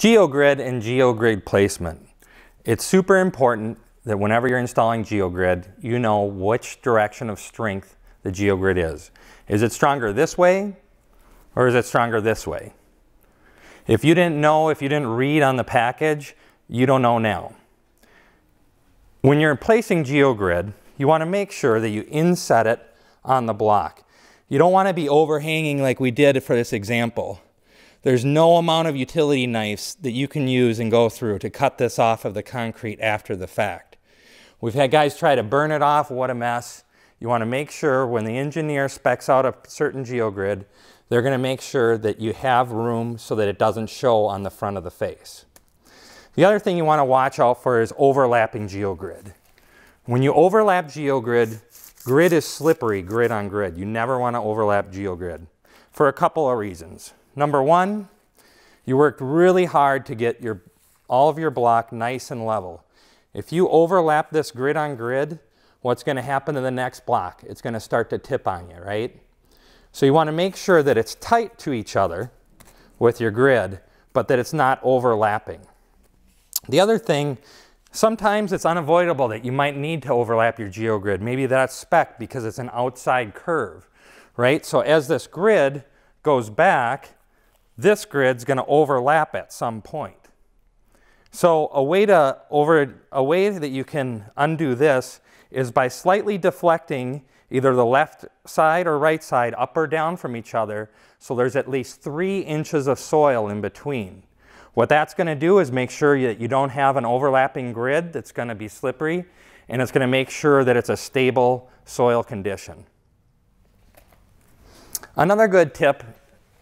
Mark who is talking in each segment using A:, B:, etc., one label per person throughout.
A: GeoGrid and GeoGrid placement. It's super important that whenever you're installing GeoGrid, you know which direction of strength the GeoGrid is. Is it stronger this way or is it stronger this way? If you didn't know, if you didn't read on the package, you don't know now. When you're placing GeoGrid, you want to make sure that you inset it on the block. You don't want to be overhanging like we did for this example. There's no amount of utility knives that you can use and go through to cut this off of the concrete after the fact. We've had guys try to burn it off, what a mess. You want to make sure when the engineer specs out a certain geogrid, they're going to make sure that you have room so that it doesn't show on the front of the face. The other thing you want to watch out for is overlapping geogrid. When you overlap geogrid, grid is slippery, grid on grid. You never want to overlap geogrid for a couple of reasons. Number one, you worked really hard to get your, all of your block nice and level. If you overlap this grid on grid, what's going to happen to the next block? It's going to start to tip on you, right? So you want to make sure that it's tight to each other with your grid, but that it's not overlapping. The other thing, sometimes it's unavoidable that you might need to overlap your geogrid. Maybe that's spec because it's an outside curve, right? So as this grid goes back, this grid's going to overlap at some point. So a way, to over, a way that you can undo this is by slightly deflecting either the left side or right side up or down from each other so there's at least three inches of soil in between. What that's going to do is make sure that you don't have an overlapping grid that's going to be slippery and it's going to make sure that it's a stable soil condition. Another good tip,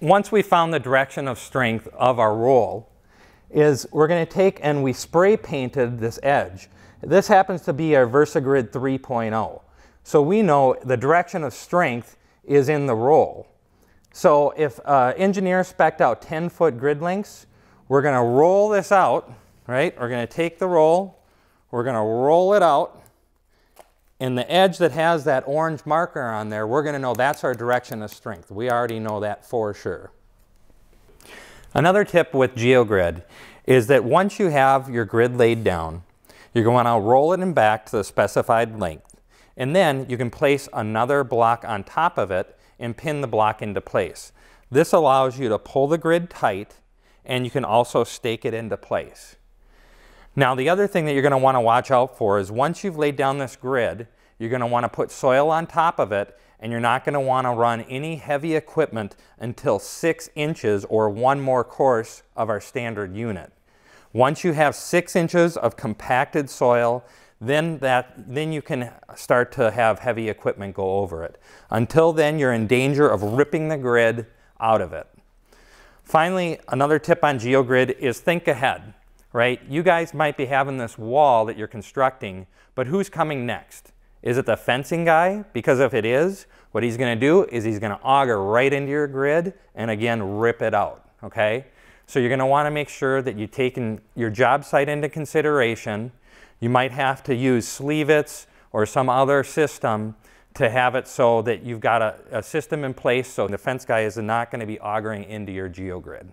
A: once we found the direction of strength of our roll, is we're going to take and we spray painted this edge. This happens to be our VersaGrid 3.0. So we know the direction of strength is in the roll. So if uh, engineer spec'd out 10 foot grid lengths, we're going to roll this out, right? We're going to take the roll, we're going to roll it out, and the edge that has that orange marker on there, we're going to know that's our direction of strength. We already know that for sure. Another tip with GeoGrid is that once you have your grid laid down, you're going to roll it in back to the specified length. And then you can place another block on top of it and pin the block into place. This allows you to pull the grid tight and you can also stake it into place. Now the other thing that you're going to want to watch out for is once you've laid down this grid, you're going to want to put soil on top of it and you're not going to want to run any heavy equipment until six inches or one more course of our standard unit. Once you have six inches of compacted soil, then, that, then you can start to have heavy equipment go over it. Until then, you're in danger of ripping the grid out of it. Finally, another tip on GeoGrid is think ahead, right? You guys might be having this wall that you're constructing, but who's coming next? Is it the fencing guy? Because if it is, what he's going to do is he's going to auger right into your grid and again rip it out, okay? So you're going to want to make sure that you've taken your job site into consideration. You might have to use Sleeve-Its or some other system to have it so that you've got a, a system in place so the fence guy is not going to be augering into your geogrid.